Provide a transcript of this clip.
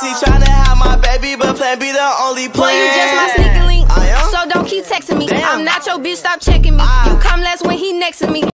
He tryna have my baby, but Plan B the only plan. Boy, you just my sneaker link. I am? So don't keep texting me. Damn. I'm not your bitch, stop checking me. Ah. You come last when he next to me.